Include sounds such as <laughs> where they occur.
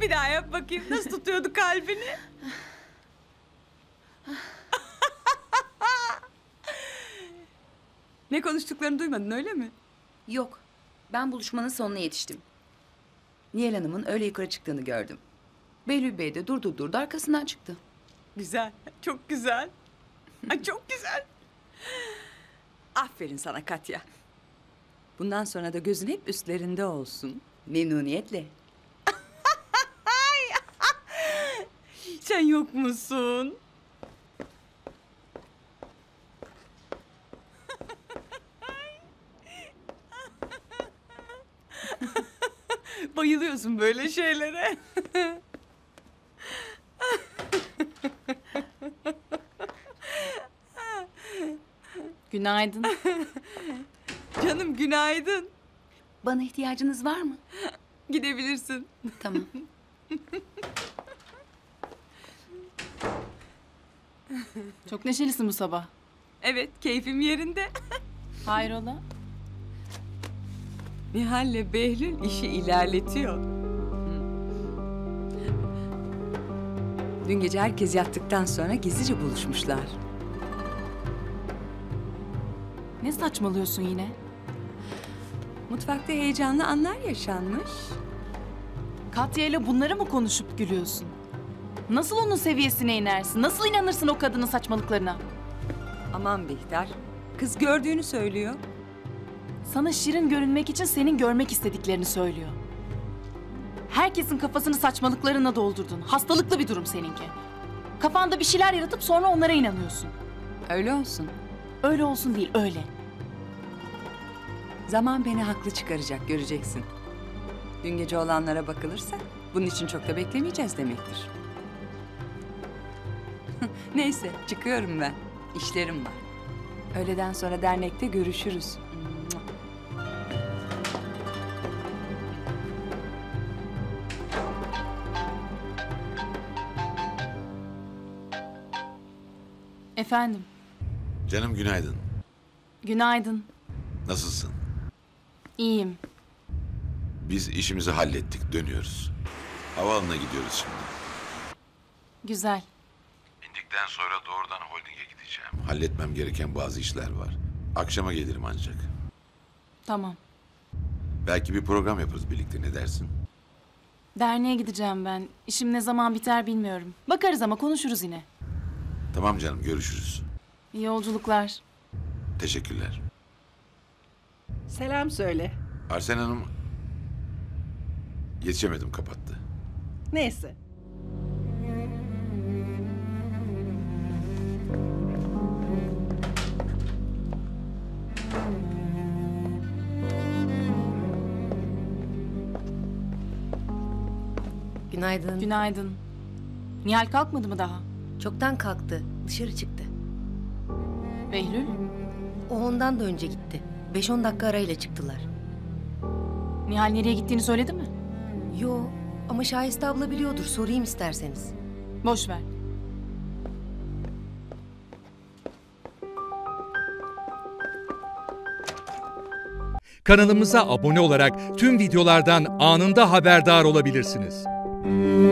Bir daha yap bakayım. Nasıl tutuyordu kalbini? <laughs> ne konuştuklarını duymadın öyle mi? Yok. Ben buluşmanın sonuna yetiştim. Nihal Hanım'ın öyle yukarı çıktığını gördüm. Behlül Bey de durdu durdu arkasından çıktı. Güzel. Çok güzel. Ay çok güzel. Aferin sana Katya. Bundan sonra da gözün hep üstlerinde olsun. Memnuniyetle. Sen yok musun? <laughs> Bayılıyorsun böyle şeylere. Günaydın. Canım günaydın. Bana ihtiyacınız var mı? Gidebilirsin. Tamam. <laughs> <laughs> Çok neşelisin bu sabah. Evet, keyfim yerinde. Hayrola? Nihal'le Behlül işi ilerletiyor. Dün gece herkes yattıktan sonra gizlice buluşmuşlar. Ne saçmalıyorsun yine? Mutfakta heyecanlı anlar yaşanmış. Katya ile bunları mı konuşup gülüyorsun? Nasıl onun seviyesine inersin? Nasıl inanırsın o kadının saçmalıklarına? Aman Bihter, kız gördüğünü söylüyor. Sana şirin görünmek için senin görmek istediklerini söylüyor. Herkesin kafasını saçmalıklarına doldurdun. Hastalıklı bir durum seninki. Kafanda bir şeyler yaratıp sonra onlara inanıyorsun. Öyle olsun. Öyle olsun değil, öyle. Zaman beni haklı çıkaracak, göreceksin. Dün gece olanlara bakılırsa bunun için çok da beklemeyeceğiz demektir. <laughs> Neyse, çıkıyorum ben. İşlerim var. Öğleden sonra dernekte görüşürüz. Efendim, Canım günaydın. günaydın. Nasılsın? İyiyim. Biz işimizi hallettik, dönüyoruz. Havaalanına gidiyoruz şimdi. Güzel. İndikten sonra doğrudan holdinge gideceğim. Halletmem gereken bazı işler var. Akşama gelirim ancak. Tamam. Belki bir program yaparız birlikte ne dersin? Derneğe gideceğim ben. İşim ne zaman biter bilmiyorum. Bakarız ama konuşuruz yine. Tamam canım görüşürüz. İyi yolculuklar. Teşekkürler. Selam söyle. Arsen Hanım yetişemedim kapattı. Neyse. Günaydın. Günaydın. Nihal kalkmadı mı daha? Çoktan kalktı. Dışarı çıktı. Behlül? O ondan da önce gitti. 5-10 dakika arayla çıktılar. Nihal nereye gittiğini söyledi mi? Yo ama Şahiste abla biliyordur. Sorayım isterseniz. Boş ver. Kanalımıza abone olarak tüm videolardan anında haberdar olabilirsiniz. Mm-hmm.